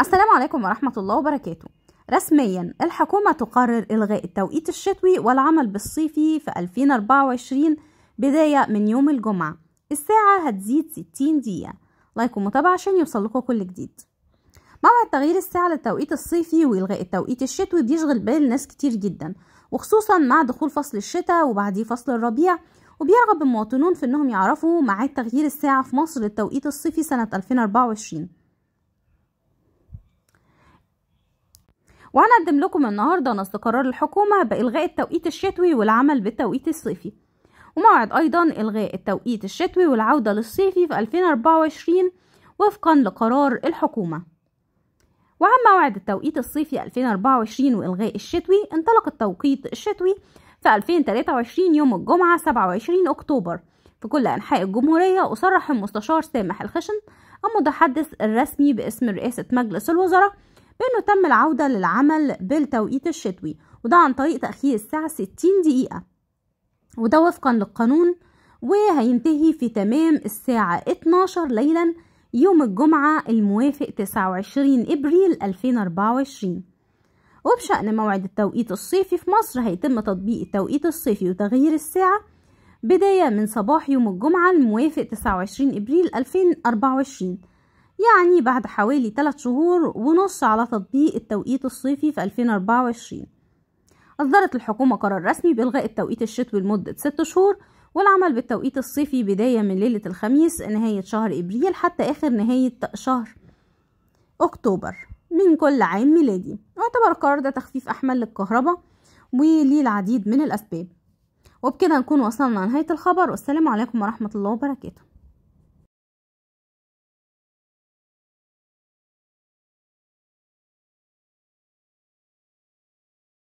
السلام عليكم ورحمة الله وبركاته. رسميا الحكومة تقرر إلغاء التوقيت الشتوي والعمل بالصيفي في 2024 بداية من يوم الجمعة. الساعة هتزيد 60 دقيقة. لايك ومتابعة عشان يوصلكوا كل جديد. موعد تغيير الساعة للتوقيت الصيفي وإلغاء التوقيت الشتوي بيشغل بال ناس كتير جدا وخصوصا مع دخول فصل الشتاء وبعديه فصل الربيع. وبيرغب المواطنون في إنهم يعرفوا ميعاد تغيير الساعة في مصر للتوقيت الصيفي سنة 2024 وهنقدم لكم النهارده نص قرار الحكومة بإلغاء التوقيت الشتوي والعمل بالتوقيت الصيفي. وموعد أيضا إلغاء التوقيت الشتوي والعودة للصيفي في 2024 وفقا لقرار الحكومة. وعن موعد التوقيت الصيفي 2024 وإلغاء الشتوي انطلق التوقيت الشتوي في 2023 يوم الجمعة 27 أكتوبر. في كل أنحاء الجمهورية وصرح المستشار سامح الخشن المتحدث الرسمي باسم رئاسة مجلس الوزراء بأنه تم العودة للعمل بالتوقيت الشتوي وده عن طريق تأخير الساعة 60 دقيقة. وده وفقا للقانون وهينتهي في تمام الساعة 12 ليلا يوم الجمعة الموافق 29 إبريل 2024 وبشأن موعد التوقيت الصيفي في مصر هيتم تطبيق التوقيت الصيفي وتغيير الساعة بداية من صباح يوم الجمعة الموافق 29 إبريل 2024 يعني بعد حوالي 3 شهور ونص على تطبيق التوقيت الصيفي في 2024 أصدرت الحكومة قرار رسمي بإلغاء التوقيت الشتوي لمدة 6 شهور والعمل بالتوقيت الصيفي بداية من ليلة الخميس نهاية شهر إبريل حتى آخر نهاية شهر أكتوبر من كل عام ميلادي. يعتبر القرار ده تخفيف أحمال للكهرباء وليه العديد من الأسباب. وبكده نكون وصلنا لنهاية الخبر والسلام عليكم ورحمة الله وبركاته.